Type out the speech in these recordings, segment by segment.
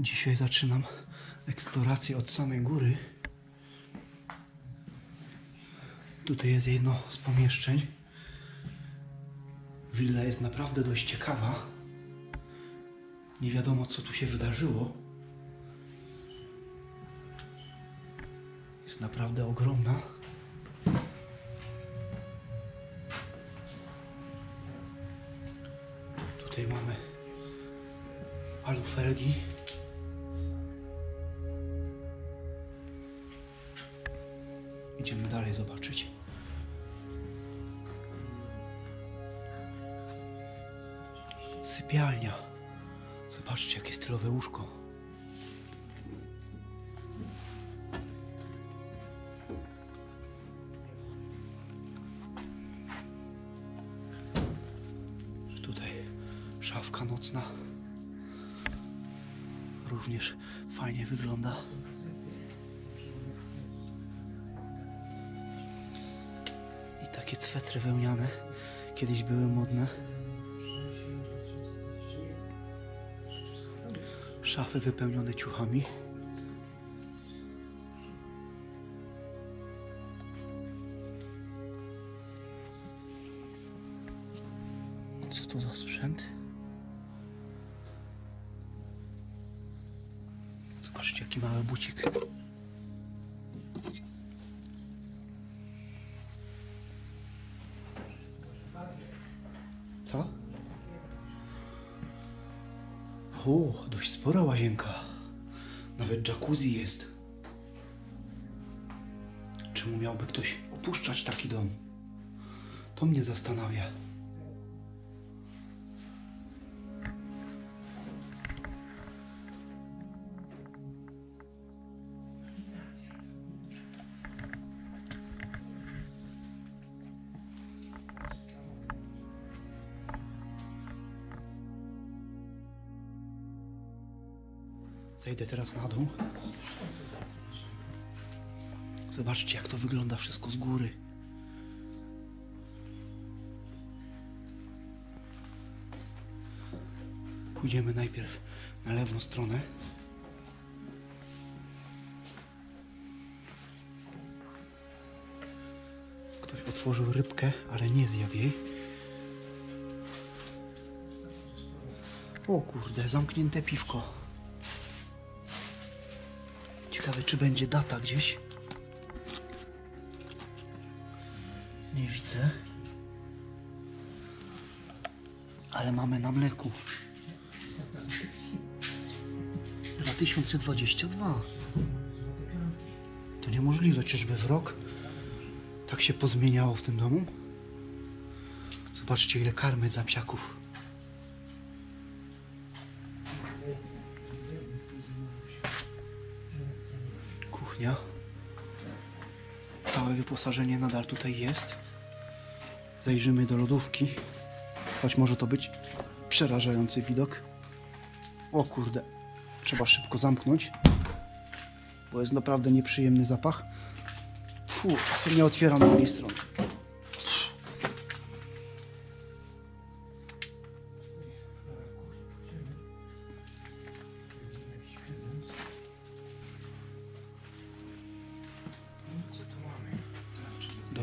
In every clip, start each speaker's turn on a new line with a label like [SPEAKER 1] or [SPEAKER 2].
[SPEAKER 1] Dzisiaj zaczynam eksplorację od samej góry. Tutaj jest jedno z pomieszczeń. Willa jest naprawdę dość ciekawa. Nie wiadomo, co tu się wydarzyło. Jest naprawdę ogromna. Tutaj mamy alufelgi. Idziemy dalej zobaczyć. Sypialnia. Zobaczcie, jakie stylowe łóżko. Tutaj szafka nocna. Również fajnie wygląda. Swetry wełniane kiedyś były modne. Szafy wypełnione ciuchami. Co to za sprzęt? Zobaczcie, jaki mały bucik. O, dość spora łazienka. Nawet jacuzzi jest. Czemu miałby ktoś opuszczać taki dom? To mnie zastanawia. Zejdę teraz na dół. Zobaczcie, jak to wygląda wszystko z góry. Pójdziemy najpierw na lewą stronę. Ktoś otworzył rybkę, ale nie zjadł jej. O kurde, zamknięte piwko. Ciekawe, czy będzie data gdzieś. Nie widzę. Ale mamy na mleku. 2022. To niemożliwe, czyżby w rok tak się pozmieniało w tym domu? Zobaczcie, ile karmy dla psiaków. Całe wyposażenie nadal tutaj jest. Zajrzymy do lodówki. Choć może to być przerażający widok. O kurde, trzeba szybko zamknąć, bo jest naprawdę nieprzyjemny zapach. Fu, to nie otwieram drugiej strony.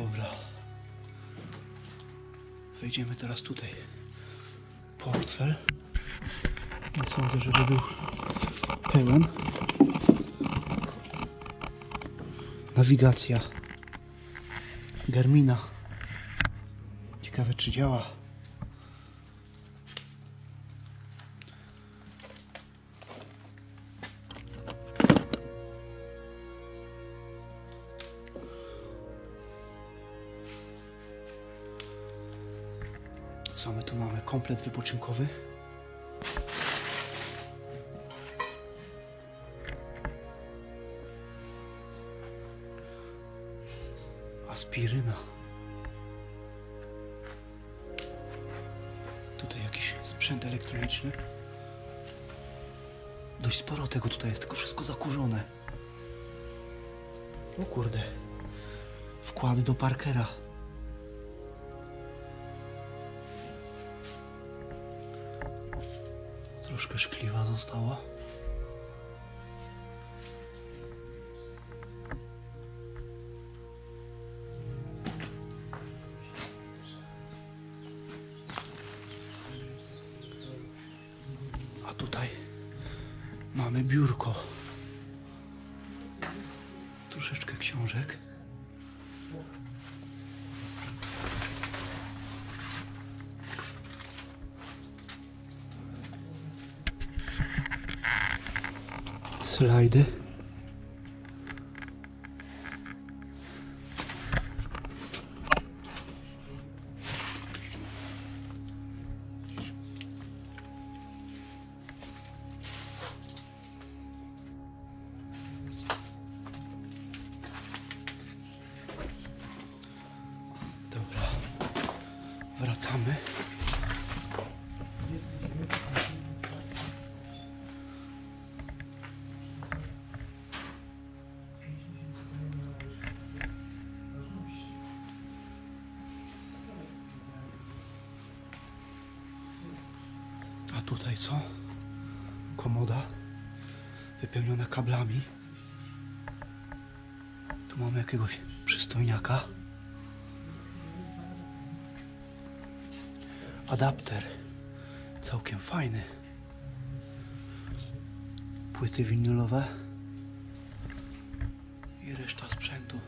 [SPEAKER 1] Dobra. Wejdziemy teraz tutaj. Portfel. Nie sądzę, żeby był pełen. Nawigacja. Garmina. Ciekawe, czy działa. Komplet wypoczynkowy. Aspiryna. Tutaj jakiś sprzęt elektroniczny. Dość sporo tego tutaj jest, tylko wszystko zakurzone. O kurde. Wkłady do Parkera. szkliwa została. A tutaj mamy biurko. Slajdy. Dobra. Wracamy. Tutaj co? Komoda wypełniona kablami. Tu mamy jakiegoś przystojniaka. Adapter. Całkiem fajny. Płyty winylowe. I reszta sprzętu.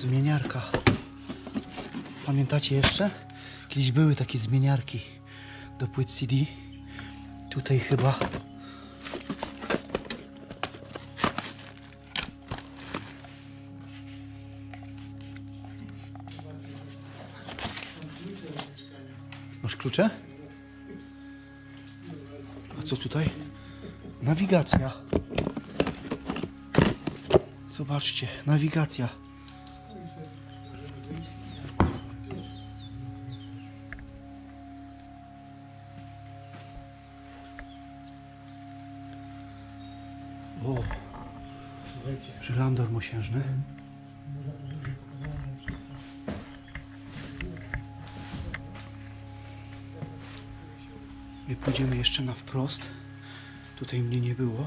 [SPEAKER 1] Zmieniarka. Pamiętacie jeszcze? Kiedyś były takie zmieniarki do płyt CD. Tutaj chyba. Masz klucze? A co tutaj? Nawigacja. Zobaczcie, nawigacja. Żylandor mosiężny. My pójdziemy jeszcze na wprost. Tutaj mnie nie było.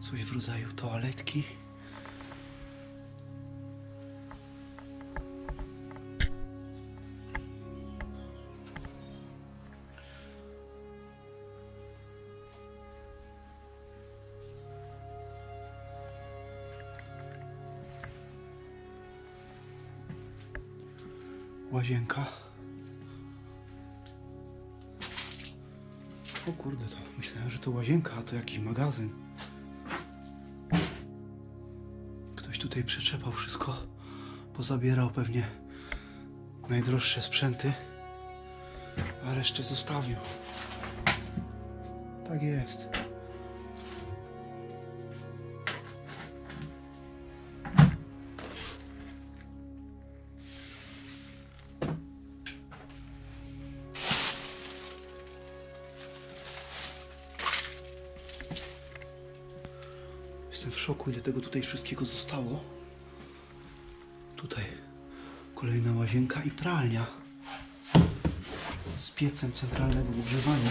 [SPEAKER 1] Coś w rodzaju toaletki. Łazienka. O kurde, to myślałem, że to łazienka, a to jakiś magazyn. Ktoś tutaj przeczepał wszystko, pozabierał pewnie najdroższe sprzęty, a resztę zostawił. Tak jest. Jestem w szoku, ile tego tutaj wszystkiego zostało. Tutaj kolejna łazienka i pralnia z piecem centralnego ogrzewania.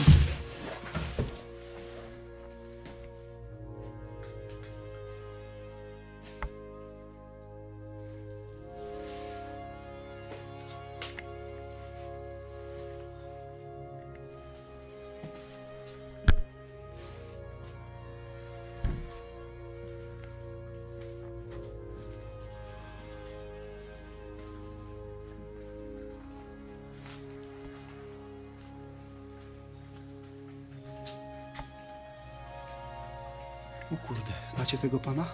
[SPEAKER 1] O kurde, znacie tego pana?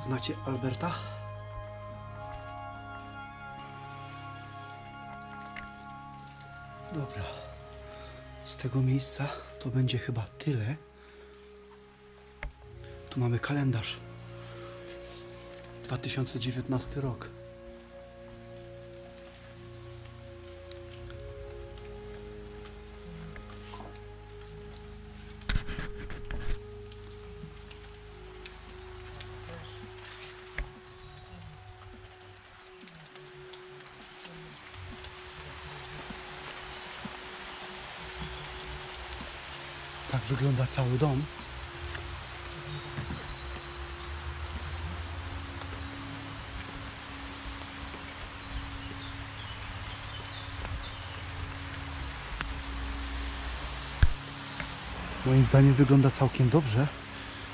[SPEAKER 1] Znacie Alberta? Dobra. Z tego miejsca to będzie chyba tyle. Tu mamy kalendarz. 2019 rok. Wygląda cały dom. Moim zdaniem wygląda całkiem dobrze.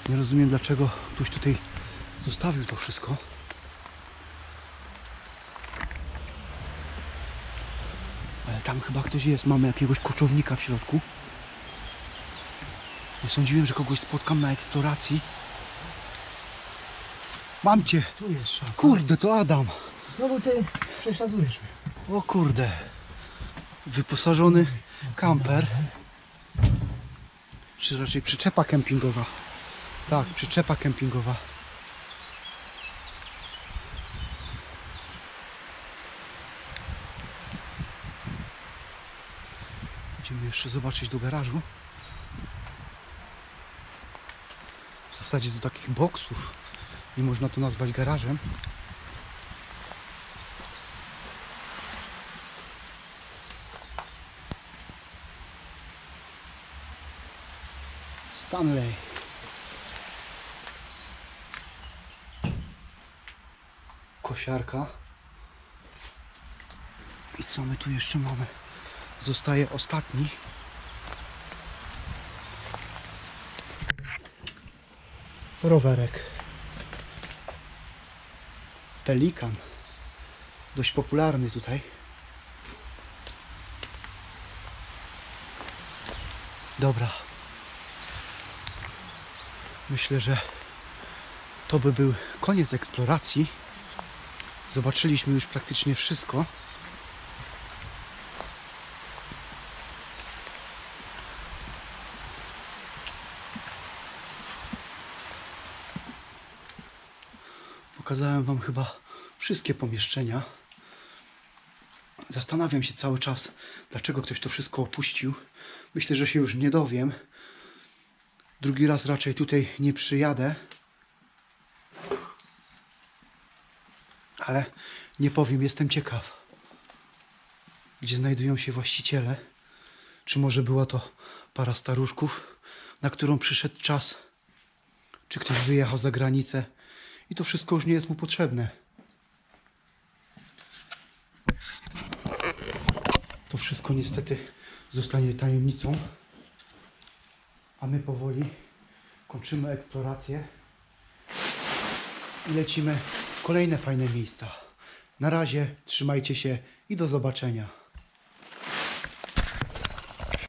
[SPEAKER 1] Nie rozumiem dlaczego ktoś tutaj zostawił to wszystko. Ale tam chyba ktoś jest. Mamy jakiegoś koczownika w środku. Nie sądziłem, że kogoś spotkam na eksploracji. Mam cię!
[SPEAKER 2] Tu jest.
[SPEAKER 1] Kurde, to Adam!
[SPEAKER 2] Znowu ty prześladujesz mnie.
[SPEAKER 1] O kurde. Wyposażony kamper. Czy raczej przyczepa kempingowa. Tak, przyczepa kempingowa. Idziemy jeszcze zobaczyć do garażu. Zasadzie do takich boksów. Nie można to nazwać garażem. Stanley. Kosiarka. I co my tu jeszcze mamy? Zostaje ostatni. Rowerek. Pelikan. Dość popularny tutaj. Dobra. Myślę, że to by był koniec eksploracji. Zobaczyliśmy już praktycznie wszystko. Pokazałem Wam chyba wszystkie pomieszczenia. Zastanawiam się cały czas, dlaczego ktoś to wszystko opuścił. Myślę, że się już nie dowiem. Drugi raz raczej tutaj nie przyjadę. Ale nie powiem, jestem ciekaw. Gdzie znajdują się właściciele? Czy może była to para staruszków, na którą przyszedł czas? Czy ktoś wyjechał za granicę i to wszystko już nie jest mu potrzebne? To wszystko niestety zostanie tajemnicą. A my powoli kończymy eksplorację i lecimy w kolejne fajne miejsca. Na razie trzymajcie się i do zobaczenia.